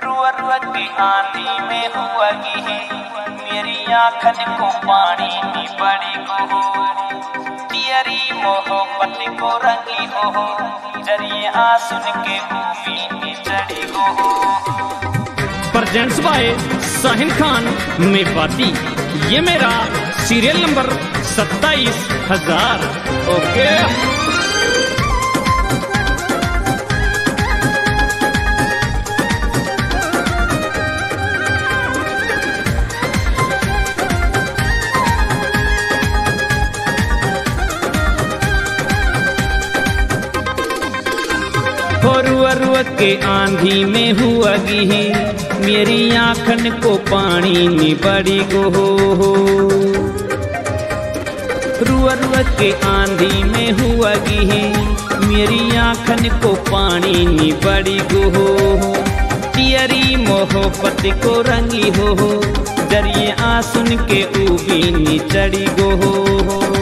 रुआ रुआ की आंधी में हुआ गी मेरी आंखन को पानी नी बड़ी को तियरी मोहब्बत को रंगी हो ज़रिए आंसुन के मूवी नी चढ़ी हो प्रेजेंट्स बाय साहिन खान मेवाती ये मेरा सीरियल नंबर सत्ताईस हज़ार। ओके। के आंधी में हुआ गी मेरी आंखन को पानी नी बड़ी गो हो रुआ के आंधी में हुआ गी मेरी आंखन को पानी नी बड़ी गो हो तियरी मोहब्बत को रंगी हो। ज़रिए आंसुन के ऊबी नी चढ़ी गो हो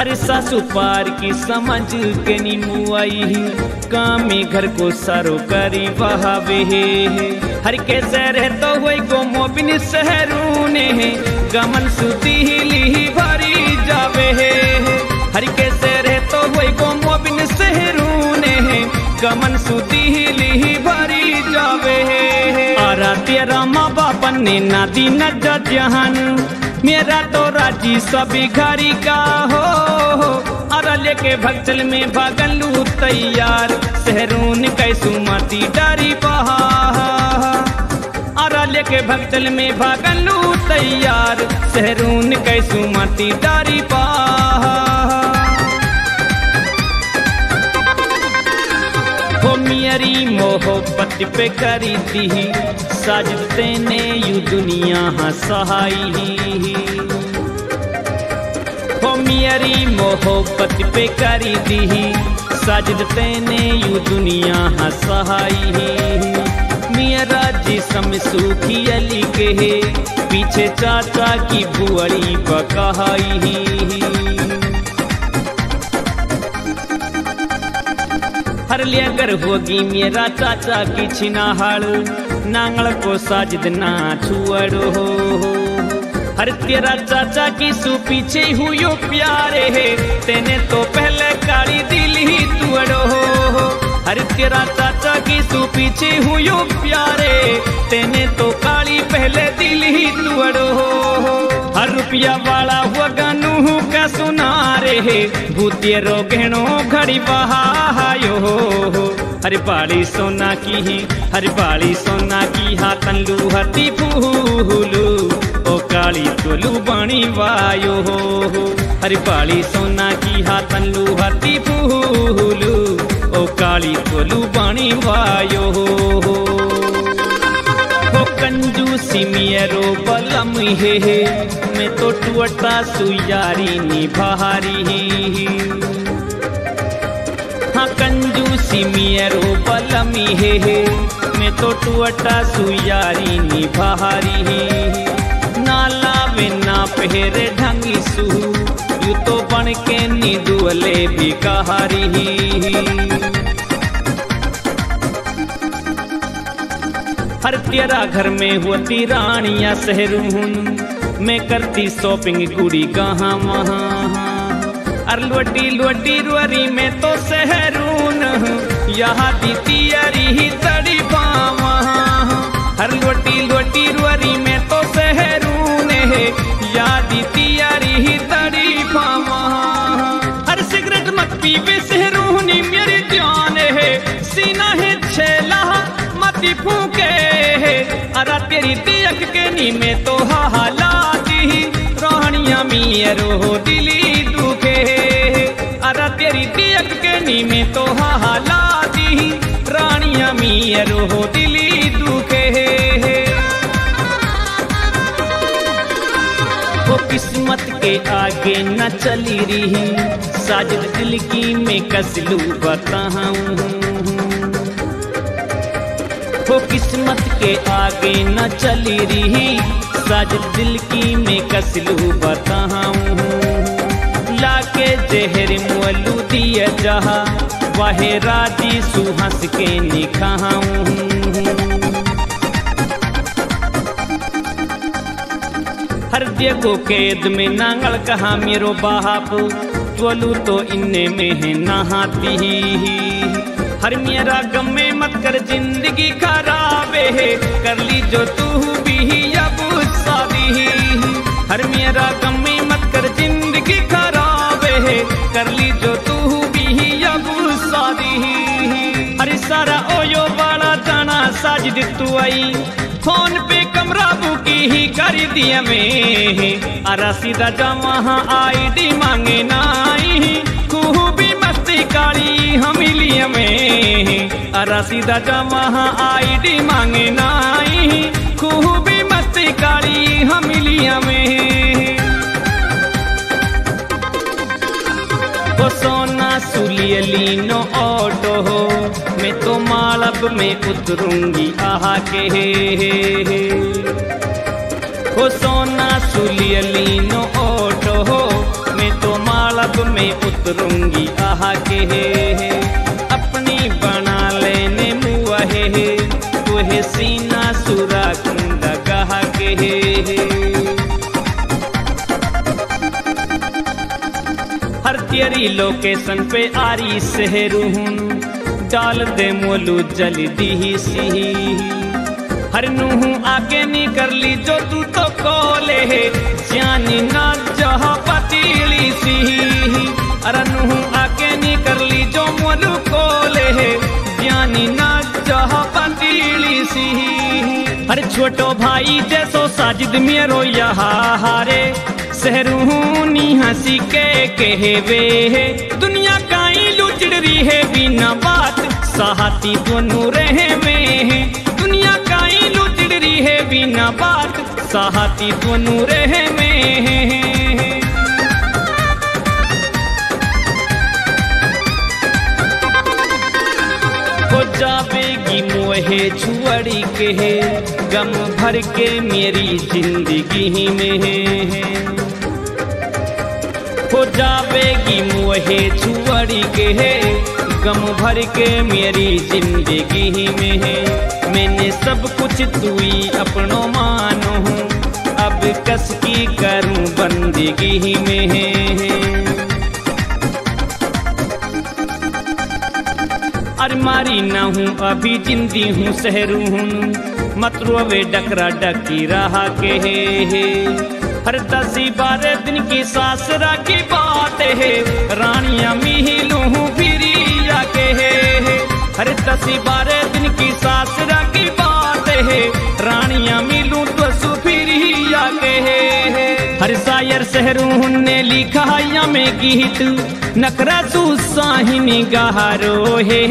हर सासु पार की समझ के नीमू आई काम में घर को सारो करी बहावे हर के सहर तो हुई गो मोबिन सहरू ने गमन सुती ली भरी जावे हर के सहर तो हुई गो मोबिन सहरू ने गमन सुती ली भरी जावे आरा तेरा माँ बाप ने नादी न जहान मेरा तो राज़ी सभी घरी का हो। अरे लेके में भागलू तैयार। शहरून कैसू माती डरी बहा अरे लेके भगचल में भगलू तैयार। शहरून कैसू माती डरी बहा हो मियरी मोहब्बत पे करी दी साजिद ने यू दुनिया हंसाई हो मियरी मोहब्बत पे करी दी। साजिद तेने यू दुनिया हंसाई मियरा जिसम सूखी अली के पीछे चाचा की बुअड़ी बकहाई हर लिया कर होगी मेरा चाचा की छिनाहड़ नांगल को साजिद ना छुअड़ो हो। हर तेरा चाचा की सु पीछे हुयो प्यारे है। तेने तो पहले काली दिल ही तुअड़ो हो हर तेरा चाचा की सु पीछे हुयो प्यारे तेने तो काली पहले दिल ही तुअड़ो हो हर रुपया वाला हुआ गानू का सुना रे भूतिय रोगेणो घड़ी बहायो हो हर बाड़ी सोना की ही, हर बाड़ी सोना की हाथन लूहती फूलू। काली तोलू बाणी वायो हो। हर बाड़ी सोना की हाथन लूहती फूलू। ओ काली तोलू बाणी वायो हो। कंजूसी मियरो बलम हे मैं तो टुअटा सुयारी निभारी हाँ कंजूसी मियरो बलमी हे हे। मैं तो टुअटा सुयारी निभारी वे ना पहरे ढंगी सू, यू तो बन के निदुअले भी कहारी हर तेरा घर में होती रानिया शहरून मैं करती शॉपिंग गुड़ी कहाँ वहाँ। अर लोटी लोटी रुअरी में तो शहरून, यहाँ दी तियरी ही तड़ी वहाँ। हर लोटी लोटी रुअरी में तो शहरून है। यादी तियरी ही वहाँ हर सिगरेट मत मेरी जान है। सीना है छेला, मती फूके अरा तेरी तियक के नी में तो हालाती रोहनिया मियरो दिली दुखे अरा तेरी तियक के नी में तो हालाती रानिया मियरो दिली दुखे किस्मत के आगे न चली रही। साजिद दिल की मैं कसलू बताऊँ वो किस्मत के आगे न चली रही। साज दिल की मैं कसलू बताऊँ लाके जहर मुअलू दिया जहा। वाहे राज़ी सुहस के निखाऊं को कैद में नांगल कहा, मेरो बाप। चोलू तो इन्ने में है। नहाती हर मेरा गम में मत कर ज़िंदगी खराब है। कर ली जो तू भी अब शादी हर मेरा गम में मत कर ज़िंदगी खराब है। कर ली जो तू भी अब शादी अरे सारा ओयो वाला जाना, साजिद तू आई। फ़ोन पे कमरा बुकी ही कर दिया में अरा सीधा वहाँ आई डी मांगे नाई खूबी मस्ती काली हमिलिया में अरा सीधा वहाँ आई डी मांगे नाई खूबी मस्ती काली हमिलिया में ओ सोना सुलियली नो ऑटो हो। मैं तो मालब में उतरूँगी, आहा के हे हे हे। सोना सुलियली नो ऑटो हो। मैं तो मालब में उतरूँगी, आहा के हे हे। अपनी बना लेने मुआ हे हे। तुहे सीना सुरा कुंदा कहा के हे हे हर तेरी लोकेशन पे आरी शहरू डाल दे मोलू जल्दी ही सी हर नूह आगे नी कर ली जो तू तो कोले है। जानी ना जह पतीली सी अरे नूह आगे नी कर ली जो मोलू कोले है। जानी ना जह पतीली सी अरे छोटो भाई जैसो साजिद मेरो यहाँ हारे सहरूनी हँसी के कहवे है। दुनिया काई लुचड़ रही है बिना बात सहाती दोनों रहे में है। दुनिया काई लुचड़ रही है बिना बात सहाती दोनों रहे में है। जावेगी मोहे छुअड़ी के गम भर के मेरी ज़िंदगी में हो। जावेगी मुहे छुअड़ी के है। गम भर के मेरी ज़िंदगी ही में है। मैंने सब कुछ तू ही अपनो मानो हूँ। अब कस की करूँ बंदगी ही में है। अरे मारी ना हूँ, अभी जिंदी हूँ, शहरू हूँ। मत रोवे डकरा डकी रहा के हे हे। हर दसी बारह दिन की सासरा की बात है। रानिया मिहिलू फिरी जाके है। हर दसी बारह दिन की सासरा की बात है। रानिया मिलू तो सुफिरी जाके है। हर शायर शहरू ने लिखा या में गीत। नखरा तू साहिनी गहारो हे।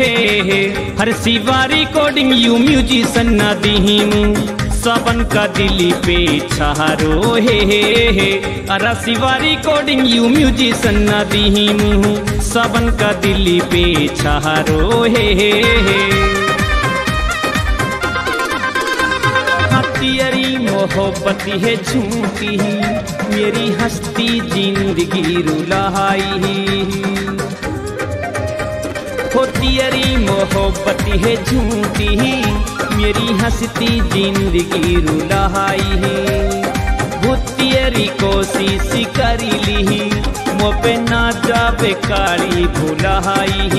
हे हर सिवा रिकॉर्डिंग यू म्यूजिशन न दीम सबन का दिली पे छहारो हे हे हे। अरा सिवा रिकॉर्डिंग यू म्यूजिशन न दीम सबन का दिली पे छहारो हे हे हे। हथियरी मोहब्बत है झूठी मेरी हस्ती ज़िंदगी रुलाई होतियरी मोहब्बत है झूठी मेरी हंसती ज़िंदगी रुलाई है। भूतियरी कोशिश करी ली मोपे ना जावे काली भुलाई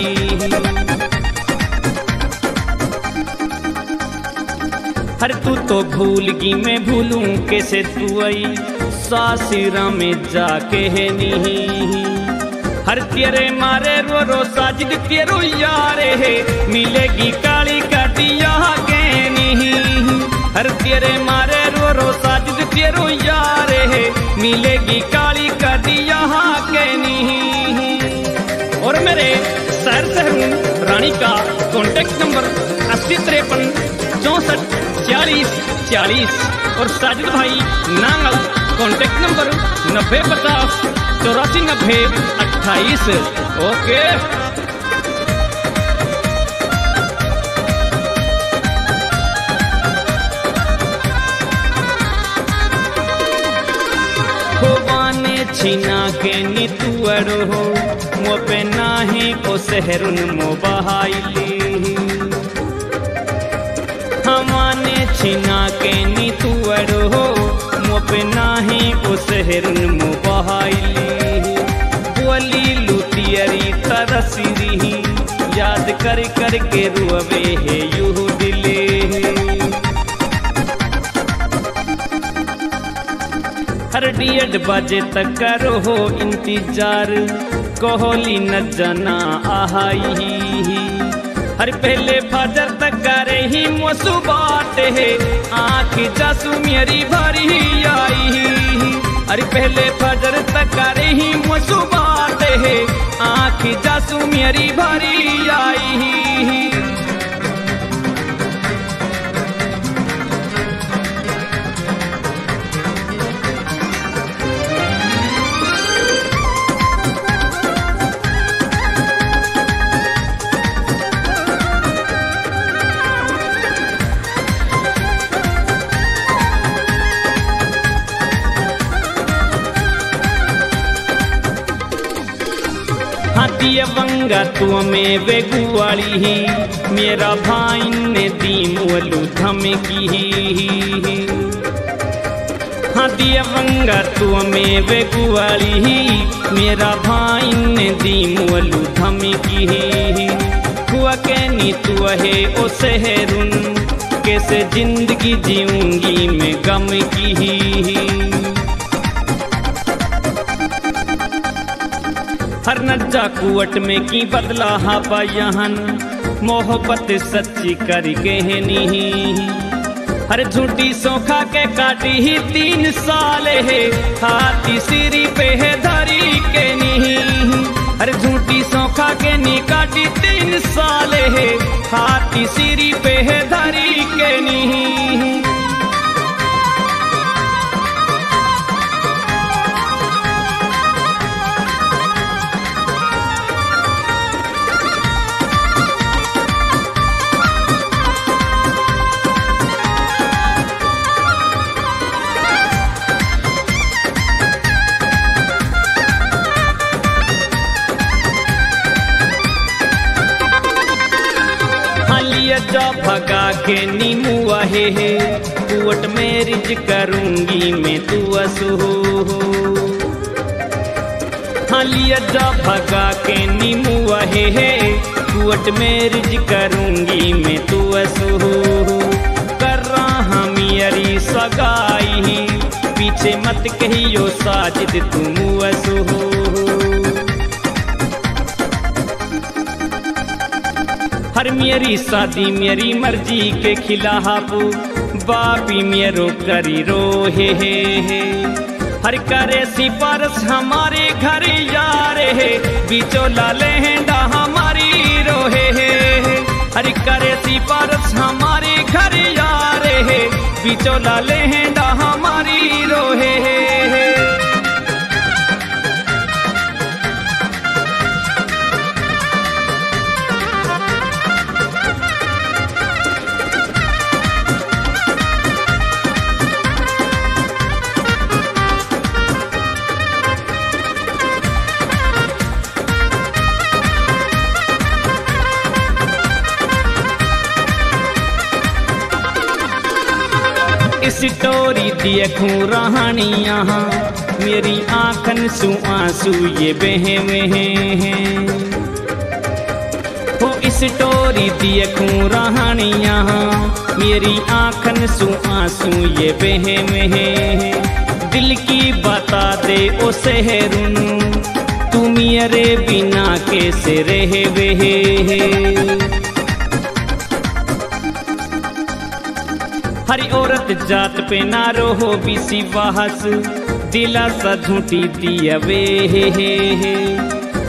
हर तू तो भूल गई मैं भूलूं कैसे तू आई? सासिरा में जाके है नहीं। हर तेरे मारे रो रो साजिद तेरो यारे है। मिलेगी काली के हर तेरे मारे रो रो साजिद तेरो यारे है। मिलेगी काली काटिया के नहीं। और मेरे शहर शहर रानी का कॉन्टेक्ट नंबर अस्सी तिरपन, चौसठ चालीस चालीस और साजिद भाई नांगल कॉन्टेक्ट नंबर नब्बे पचास, चौरासी नब्बे अट्ठाईस। ओके। छिना के नितुअर हो, मुँह पे नाही ओ शहरुन मोबाइली हमाने छिना के नी तू अड़ो मुँह पे नाही ओ शहरुन मोबाइली बोली लुटियरी तरसरी याद कर कर के रुअवे है यू हर डियड बजे तक करो हो इंतज़ार। कोहली न जना, आहाई हर पहले फजर तक करे ही मोसु बात है। आँख जासू मेरी भरी आई अरे पहले फजर तक करे ही मोसु बात है। आँख जासू मेरी भरी आई तू में वेगुआली ही। मेरा भाई ने दी मुअलू धमकी हाथी बंगा तू में वेगुआली ही। मेरा भाई ने दी मुअलू धमकी हुआ के नी तू है ओ शहरुन, कैसे ज़िंदगी जीऊँगी मैं गम की हर नज्जा कुवट में की बदला हा बयान मोहब्बत सच्ची कर गहनी हर झूठी सोखा के काटी ही तीन साल है। हाथी सिरी पे है धरी के नहीं। हर झूठी सोखा के नी काटी तीन साल है। हाथी सिरी पे है धरी के नहीं। जा भगा के नीमू आहे है, कुवट मैरिज करूँगी मैं तू असो। हाँ लिया जा भगा के नीमू आहे है, कुवट मैरिज करूँगी मैं तू असो। कर रहा मियरी सगाई, पीछे मत कहियो साजिद तुम असो। हर मेरी शादी मेरी मर्ज़ी के खिलाफ। बापी मेरो करी रो हे हे। हर करे सिफारस हमारे घर यार है। बीचो लाले हेंडा हमारी रोहे हे हर करे सिफारस हमारे घर यार है। बीचो लाले हेंडा हमारी रोहे हे। देखूँ रहानी मेरी आंखन सु आँसू ये बहे हुए हैं। हो स्टोरी देखूँ रहानी यहाँ। मेरी आंखन सु आँसू ये बहे हुए हैं। दिल की बता दे ओ शहरुन तुम मेरे बिना कैसे रहे वे हरी औरत जात पे ना रोहो बिसी बहस दिला सा झूठी दिया वे, हे हे हे।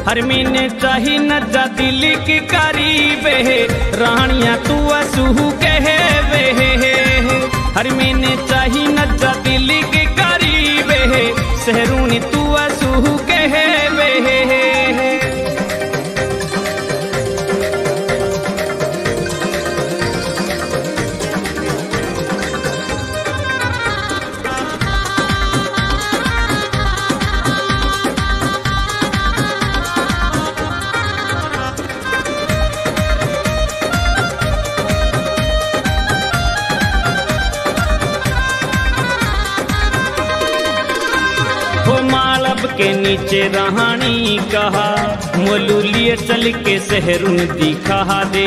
हर महीने चाही न जा दिल की करीब, है। रानिया तू असू कहे वे, हे हे हर महीने चाही न जा दिल की करीब, है। शहरूनी तू असू नीचे रहानी कहा मोलू लिए चल के शहरुन दिखा दे।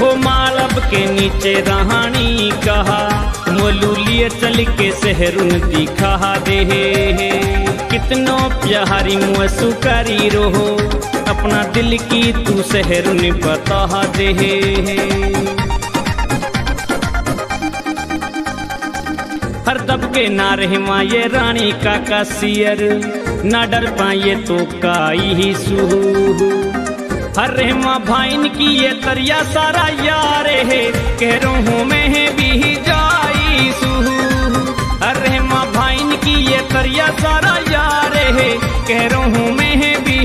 हो मालब के नीचे रहानी कहा मोलू लिए चल के शहरुन दिखा दे। कितनो प्यारी मुँह सुकारी रहो, अपना दिल की तू शहरुन बता दे। दबके ना रहे माँ ये रानी का का सियर ना डर पाए तो काई ही सुहू। हर रहमा भाइन की ये तरिया सारा यार है। कह हूँ, मैं है भी जाई सुहू। हर रहमा भाइन की ये तरिया सारा यार है। कह हूँ, मैं है भी